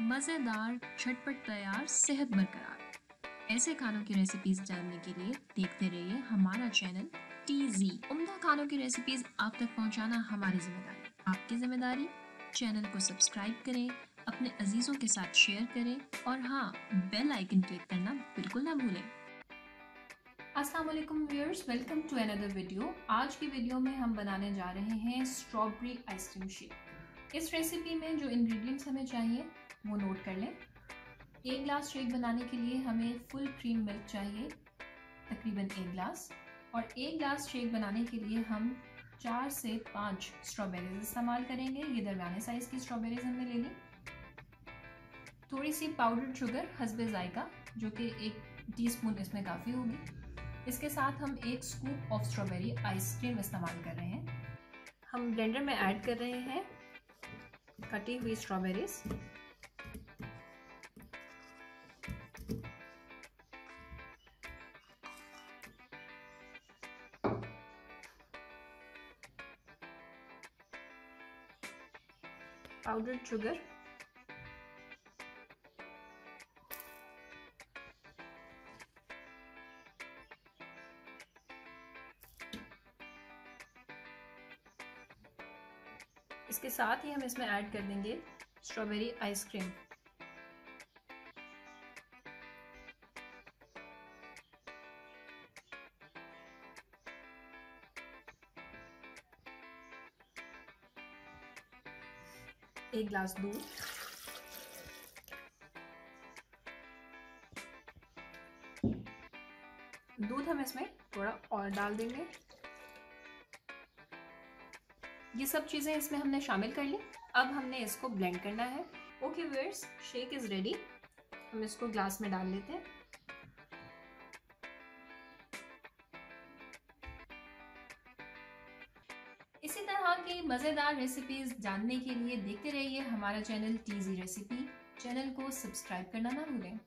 मज़ेदार, झटपट तैयार, सेहत बरकरार। ऐसे खानों की रेसिपीज़ जानने के लिए देखते रहिए हमारा चैनल टीजी उम्दा खानों की रेसिपीज़ आप तक पहुंचाना हमारी ज़िम्मेदारी। आपकी ज़िम्मेदारी चैनल को सब्सक्राइब करें, अपने अजीज़ों के साथ शेयर करें और हाँ बेल आइकन क्लिक करना बिल्कुल ना भूलें। अस्सलाम वालेकुम viewers welcome to another video आज की वीडियो में हम बनाने जा रहे हैं स्ट्रॉबेरी आइसक्रीम शेक इस रेसिपी में जो इंग्रेडिएंट्स हमें चाहिए वो नोट कर लें। एक ग्लास शेक बनाने के लिए हमें फुल क्रीम मिल्क चाहिए, तकरीबन एक ग्लास और एक ग्लास शेक बनाने के लिए हम चार से पाँच स्ट्रॉबेरीज इस्तेमाल करेंगे। ये दरमियाने साइज़ की स्ट्रॉबेरीज हमने ले ली। थोड़ी सी पाउडर्ड शुगर हसबे जायका, जो कि एक टीस्पून इसमें काफ़ी होगी। इसके साथ हम एक स्कूप ऑफ़ स्ट्रॉबेरी आइसक्रीम इस्तेमाल कर रहे हैं। हम ब्लेंडर में ऐड कर रहे हैं, कटी हुई स्ट्रॉबेरीज पाउडर्ड sugar. इसके साथ ही हम इसमें ऐड कर देंगे स्ट्रॉबेरी आइसक्रीम एक ग्लास दूध। दूध हम इसमें थोड़ा और डाल देंगे। ये सब चीज़ें इसमें हमने शामिल कर ली। अब हमने इसको ब्लेंड करना है। Okay where's shake is ready हम इसको ग्लास में डाल लेते हैं। इसी तरह की मज़ेदार रेसिपीज़ जानने के लिए देखते रहिए हमारा चैनल टीजी रेसिपी चैनल को सब्सक्राइब करना ना भूलें।